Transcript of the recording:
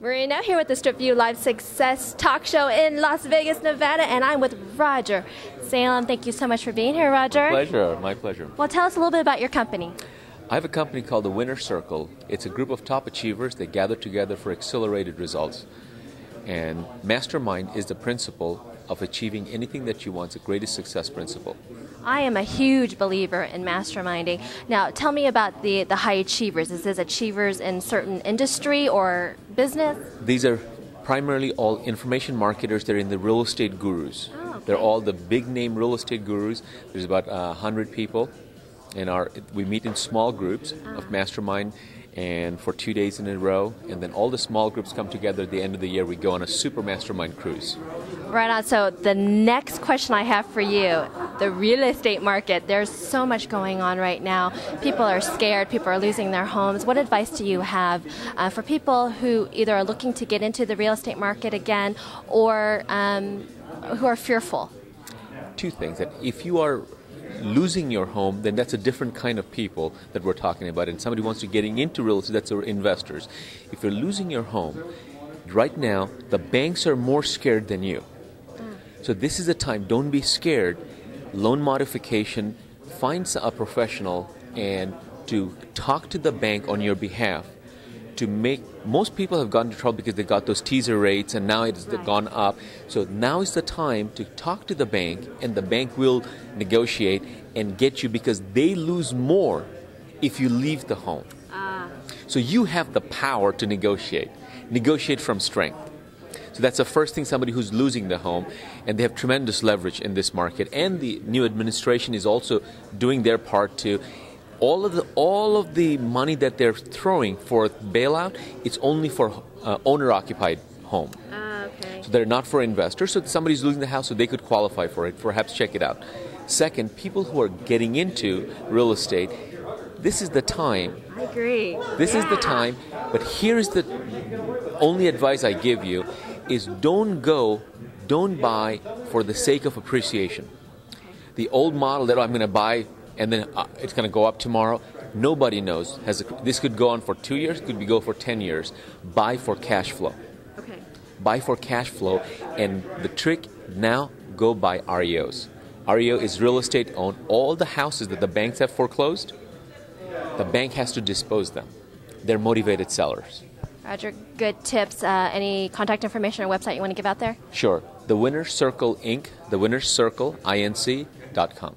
Maria here with the Strip View Live Success Talk Show in Las Vegas, Nevada, and I'm with Roger Salam. Thank you so much for being here, Roger. My pleasure, my pleasure. Well, tell us a little bit about your company. I have a company called the Winner Circle. It's a group of top achievers that gather together for accelerated results. And Mastermind is the principle of achieving anything that you want, the greatest success principle. I am a huge believer in masterminding. Now, tell me about the, the high achievers. Is this achievers in certain industry or business? These are primarily all information marketers. They're in the real estate gurus. Oh, okay. They're all the big name real estate gurus. There's about uh, 100 people. And our, we meet in small groups of Ah. mastermind and for two days in a row. And then all the small groups come together at the end of the year. We go on a super mastermind cruise. Right on. So, the next question I have for you the real estate market. There's so much going on right now. People are scared, people are losing their homes. What advice do you have uh, for people who either are looking to get into the real estate market again or um, who are fearful? two things that if you are losing your home then that's a different kind of people that we're talking about and somebody wants to getting into real estate that's our investors if you're losing your home right now the banks are more scared than you so this is the time don't be scared loan modification find a professional and to talk to the bank on your behalf to make most people have gotten into trouble because they got those teaser rates and now it's Right. gone up. So now is the time to talk to the bank and the bank will negotiate and get you because they lose more if you leave the home. Ah. So you have the power to negotiate. Negotiate from strength. So that's the first thing somebody who's losing the home, and they have tremendous leverage in this market. And the new administration is also doing their part to all of the all of the money that they're throwing for bailout. It's only for uh, owner-occupied home. okay. So they're not for investors. So somebody's losing the house, so they could qualify for it. Perhaps check it out. Second, people who are getting into real estate, this is the time I agree. this is the time, but here is the only advice I give you is don't go, don't buy for the sake of appreciation. The old model that "Oh, I'm going to buy and then uh, it's going to go up tomorrow, nobody knows. Has a, this could go on for 2 years, could be go for 10 years. Buy for cash flow. Okay. Buy for cash flow and the trick now go buy REOs. REO is real estate owned. All the houses that the banks have foreclosed, the bank has to dispose them. They're motivated sellers. Roger, good tips. Uh, any contact information or website you want to give out there? Sure. The Winner's Circle Inc., the Winner's Circle, Inc.com.